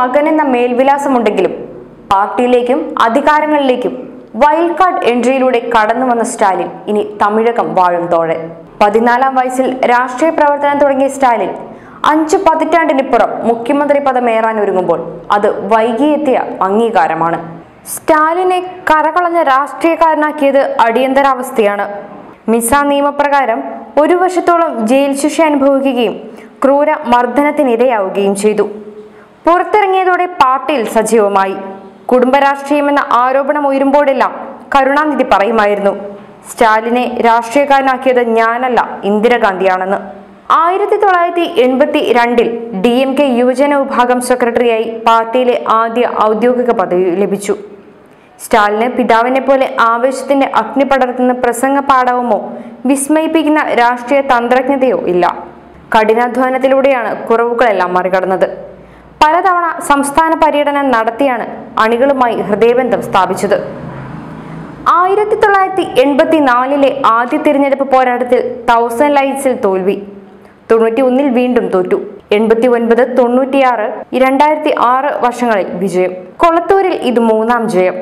മകൻ എന്ന മേൽവിലാസമുണ്ടെങ്കിലും പാർട്ടിയിലേക്കും അധികാരങ്ങളിലേക്കും wild card എൻട്രിയിലൂടെ കടന്നു വന്ന സ്റ്റാലിൻ ഇനി തമിഴകം വാഴും തോഴൻ. പതിനാലാം വയസ്സിൽ രാഷ്ട്രീയ പ്രവർത്തനം തുടങ്ങിയ സ്റ്റാലിൻ അഞ്ചു പതിറ്റാണ്ടിനിപ്പുറം മുഖ്യമന്ത്രി പദമേറാൻ ഒരുങ്ങുമ്പോൾ അത് വൈകിയെത്തിയ അംഗീകാരമാണ്. സ്റ്റാലിനെ കരകളഞ്ഞ രാഷ്ട്രീയക്കാരനാക്കിയത് അടിയന്തരാവസ്ഥയാണ്. മിസ നിയമപ്രകാരം ഒരു വർഷത്തോളം ജയിൽ ശിക്ഷ അനുഭവിക്കുകയും ക്രൂര മർദ്ദനത്തിനിരയാവുകയും ചെയ്തു. പുറത്തിറങ്ങിയതോടെ പാർട്ടിയിൽ സജീവമായി. കുടുംബരാഷ്ട്രീയമെന്ന ആരോപണം ഉയരുമ്പോഴെല്ലാം കരുണാനിധി പറയുമായിരുന്നു സ്റ്റാലിനെ രാഷ്ട്രീയക്കാരനാക്കിയത് ഞാനല്ല ഇന്ദിരാഗാന്ധിയാണെന്ന്. ആയിരത്തി തൊള്ളായിരത്തി എൺപത്തി രണ്ടിൽ ഡി എം കെ യുവജന വിഭാഗം സെക്രട്ടറിയായി പാർട്ടിയിലെ ആദ്യ ഔദ്യോഗിക പദവി ലഭിച്ചു. സ്റ്റാലിന് പിതാവിനെ പോലെ ആവേശത്തിന്റെ അഗ്നി പടർത്തുന്ന പ്രസംഗ പാഠവുമോ വിസ്മയിപ്പിക്കുന്ന രാഷ്ട്രീയ തന്ത്രജ്ഞതയോ ഇല്ല. കഠിനാധ്വാനത്തിലൂടെയാണ് കുറവുകളെല്ലാം മറികടന്നത്. പലതവണ സംസ്ഥാന പര്യടനം നടത്തിയാണ് അണികളുമായി ഹൃദയബന്ധം സ്ഥാപിച്ചത്. ആയിരത്തി തൊള്ളായിരത്തി എൺപത്തി നാലിലെ ആദ്യ തിരഞ്ഞെടുപ്പ് പോരാട്ടത്തിൽ തൗസൻഡ് ലൈറ്റ്സിൽ തോൽവി. തൊണ്ണൂറ്റി ഒന്നിൽ വീണ്ടും തോറ്റു. എൺപത്തി ഒൻപത് തൊണ്ണൂറ്റിയാറ് രണ്ടായിരത്തി ആറ് വർഷങ്ങളിൽ വിജയം. കൊളത്തൂരിൽ ഇത് മൂന്നാം ജയം.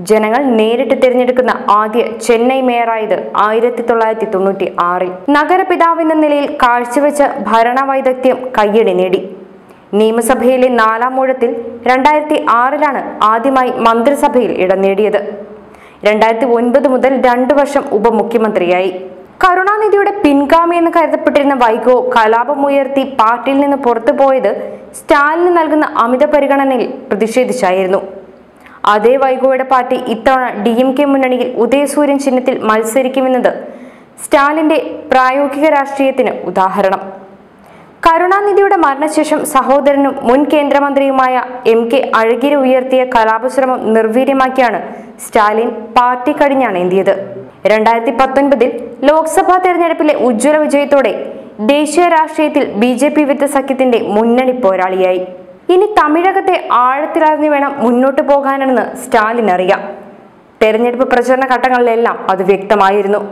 ജനങ്ങൾ നേരിട്ട് തിരഞ്ഞെടുക്കുന്ന ആദ്യ ചെന്നൈ മേയറായത് ആയിരത്തി തൊള്ളായിരത്തി തൊണ്ണൂറ്റി ആറിൽ നഗരപിതാവെന്ന നിലയിൽ കാഴ്ചവെച്ച ഭരണവൈദഗ്ധ്യം കയ്യടി നേടി. നിയമസഭയിലെ നാലാം ഊഴത്തിൽ രണ്ടായിരത്തി ആറിലാണ് ആദ്യമായി മന്ത്രിസഭയിൽ ഇടം നേടിയത്. രണ്ടായിരത്തി ഒൻപത് മുതൽ രണ്ടു വർഷം ഉപമുഖ്യമന്ത്രിയായി. കരുണാനിധിയുടെ പിൻഗാമി എന്ന് കരുതപ്പെട്ടിരുന്ന വൈകോ കലാപമുയർത്തി പാർട്ടിയിൽ നിന്ന് പുറത്തുപോയത് സ്റ്റാലിന് നൽകുന്ന അമിത പരിഗണനയിൽ പ്രതിഷേധിച്ചായിരുന്നു. അതേ വൈഗോയുടെ പാർട്ടി ഇത്തവണ ഡി എം കെ മുന്നണിയിൽ ഉദയസൂര്യൻ ചിഹ്നത്തിൽ മത്സരിക്കുമെന്നത് സ്റ്റാലിന്റെ പ്രായോഗിക രാഷ്ട്രീയത്തിന് ഉദാഹരണം. കരുണാനിധിയുടെ മരണശേഷം സഹോദരനും മുൻ കേന്ദ്രമന്ത്രിയുമായ എം കെ അഴകിരി ഉയർത്തിയ കലാപശ്രമം നിർവീര്യമാക്കിയാണ് സ്റ്റാലിൻ പാർട്ടി കടിഞ്ഞാണേന്തിയത് രണ്ടായിരത്തി പത്തൊൻപതിൽ ലോക്സഭാ തെരഞ്ഞെടുപ്പിലെ ഉജ്ജ്വല വിജയത്തോടെ ദേശീയ രാഷ്ട്രീയത്തിൽ ബി ജെ പി വിരുദ്ധ സഖ്യത്തിന്റെ മുന്നണി പോരാളിയായി. ഇനി തമിഴകത്തെ ആഴത്തിലറിഞ്ഞു വേണം മുന്നോട്ടു പോകാനെന്ന് സ്റ്റാലിൻ അറിയാം തെരഞ്ഞെടുപ്പ് പ്രചരണ ഘട്ടങ്ങളിലെല്ലാം അത് വ്യക്തമായിരുന്നു.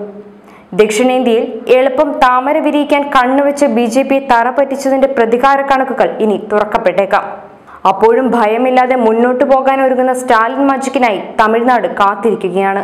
ദക്ഷിണേന്ത്യയിൽ എളുപ്പം താമര വിരിയിക്കാൻ കണ്ണുവെച്ച് ബി ജെ പി തറ പറ്റിച്ചതിന്റെ പ്രതികാര കണക്കുകൾ ഇനി തുറക്കപ്പെട്ടേക്കാം. അപ്പോഴും ഭയമില്ലാതെ മുന്നോട്ടു പോകാൻ ഒരുങ്ങുന്ന സ്റ്റാലിൻ മാജിക്കിനായി തമിഴ്നാട് കാത്തിരിക്കുകയാണ്.